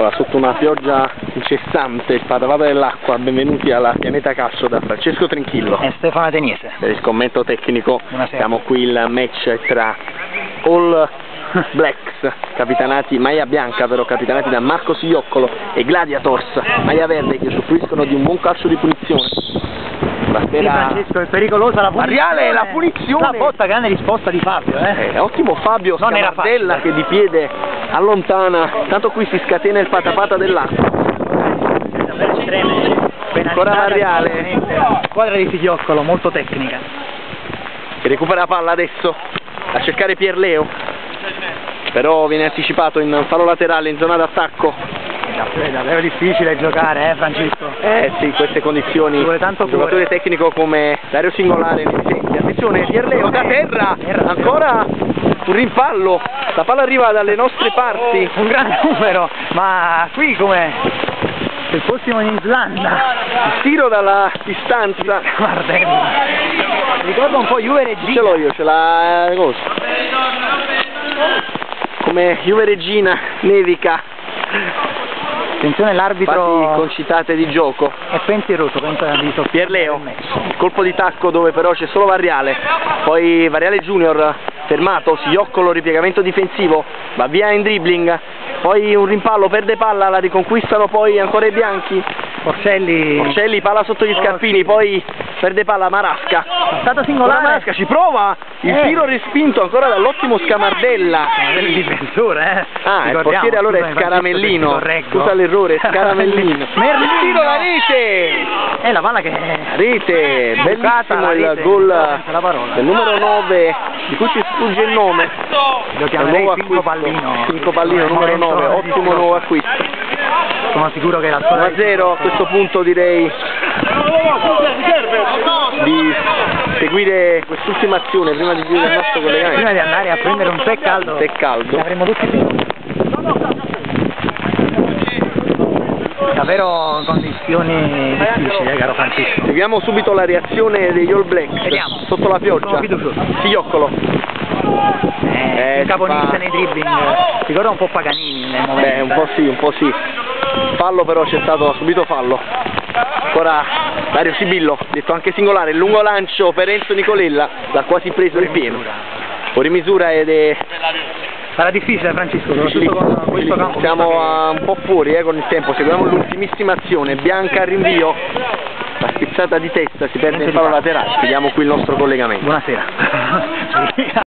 Allora, sotto una pioggia incessante, spadavata dell'acqua, benvenuti alla pianeta calcio da Francesco Trinchillo. E Stefano Ateniese. Per il commento tecnico, Buonasera. siamo qui il match tra All Blacks, capitanati, maglia bianca però, capitanati da Marco Siglioccolo e Gladiators, maglia verde, che usufruiscono di un buon calcio di punizione. Sì, Basterà... Francesco, è pericolosa la punizione. Ariale, la punizione! La botta, grande risposta di Fabio, eh. Eh, ottimo Fabio Non era Scamardella facile. che di piede allontana, tanto qui si scatena il patapata dell'acqua. Ancora. Penalizzata, Squadra di Figlioccolo, molto tecnica. che recupera la palla adesso a cercare Pierleo però viene anticipato in fallo laterale in zona d'attacco È davvero difficile giocare, eh Francesco? eh sì, in queste condizioni Ci vuole tanto un giocatore tecnico come Dario Singolare ne attenzione Pierleo da Terra. ancora un rimpallo la palla arriva dalle nostre parti. Un gran numero, ma qui come se fossimo in Islanda. il tiro dalla distanza. Guarda, ricorda un po' Juve ce Regina. l'ho io, ce l'ha eh, cosa? come Juve Regina nevica. Attenzione l'arbitro concitate di gioco. È pensieroso, pensa di Pierleo, colpo di tacco dove però c'è solo Variale, poi Variale Junior fermato, Sioccolo ripiegamento difensivo, va via in dribbling, poi un rimpallo, perde palla, la riconquistano poi ancora i bianchi, Porcelli Porcelli palla sotto gli scarpini, poi perde palla Marasca, ancora singolare Marasca ci prova, il Eh. tiro respinto ancora dall'ottimo Scamardella. del difensore, eh. Ah, il portiere allora è Scaramellino, scusa l'errore, Scaramellino. Merlino. Il la rete! È la palla che Rete, la bellissimo il rete, gol del numero 9 di cui ci sfugge il nome. Lo chiamerei Pinco. Pallino. Pinco Pallino, numero 9, ottimo nuovo acquisto. Sono sicuro che la squadra 1-0, a questo punto direi di seguire quest'ultima azione prima di chiudere il nostro prima collegamento. di andare a prendere un tè caldo Tè caldo. avremo tutti bisogno. Davvero condizioni difficili, eh, caro Francesco. Seguiamo subito la reazione degli All Blacks Vediamo. sotto la pioggia. Siglioccolo. Eh, Eh, caponista fa- nei dribbling. Ricorda un po' Paganini nel momento. Beh, un po' sì, un po' sì. Fallo però c'è stato subito fallo. Ancora Dario Sibillo, detto anche singolare, lungo lancio per Enzo Nicolella, l'ha quasi preso in pieno. Fuori misura ed è Sarà difficile Francesco, soprattutto con questo campo. siamo un po' fuori eh, con il tempo, seguiamo l'ultimissima azione, Bianca al rinvio, la spizzata di testa, si perde fallo fatto. laterale, chiudiamo qui il nostro collegamento. Buonasera.